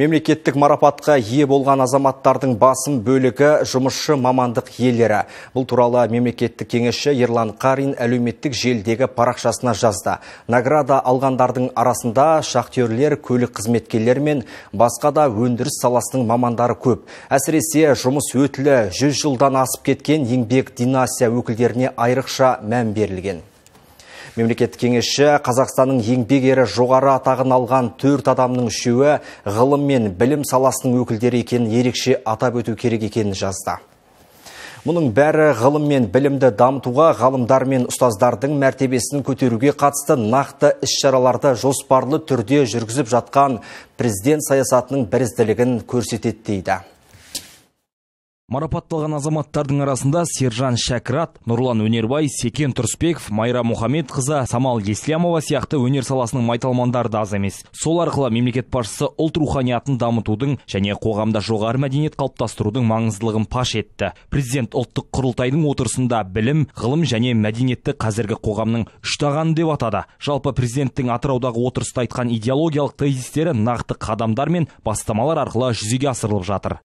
Мемлекеттік марапатқа ие болған азаматтардың басым бөлігі жұмысшы мамандық иелері. Бұл туралы мемлекеттік кеңесші Ерлан Қарин әлеуметтік желдегі парақшасына жазды. Награда алғандардың арасында шахтерлер, көлік қызметкерлері мен басқа да өндіріс саласының мамандары көп. Әсіресе жұмыс өтілі 100 жылдан асып кеткен еңбек династия өкілдеріне айрықша мән берілген. Мемлекеттік кеңесші Қазақстанның еңбек ері жоғары атағын алған төрт адамның үшеуі ғылым мен білім саласының өкілдері екенін ерекше атап өту керек екенін жазды. Мұның бәрі ғылым мен білімді дамытуға ғалымдар мен ұстаздардың мәртебесін көтеруге қатысты нақты іс-шараларды жоспарлы түрде жүргізіп жатқан президент саясатының бірізділігін көрсетеді дейді. Марапатталған азаматтардың арасында Сержан Шәкірат, Нұрлан Өнербай, Секен Тұрысбеков, Майра Мұхаммед қызы Самал Еслямова сияқты өнер саласының майталмандары да аз емес. Сол арқылы мемлекет басшысы ұлт руханиятын дамытудың және қоғамда жоғары мәдениет қалыптастырудың маңыздылығын паш етті. Президент ұлттық құрылтайдың отырысында білім, ғылым және мәдениетті қазіргі қоғамның үштағаны деп атады. Жалпы президенттің Атыраудағы отырыста айтқан идеологиялық тезистері нақты қадамдар мен бастамалар арқылы жүзеге асырылып жатыр.